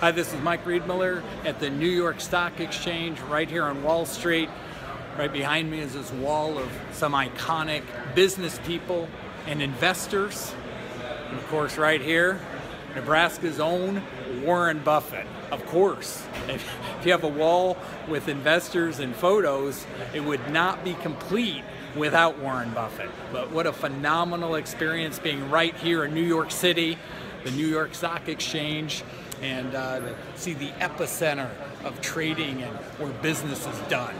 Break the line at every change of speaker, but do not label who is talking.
Hi, this is Mike Riedmiller at the New York Stock Exchange right here on Wall Street. Right behind me is this wall of some iconic business people and investors. And of course, right here, Nebraska's own Warren Buffett. Of course, if, you have a wall with investors and photos, it would not be complete without Warren Buffett. But what a phenomenal experience being right here in New York City, the New York Stock Exchange and uh, see the epicenter of trading and where business is done.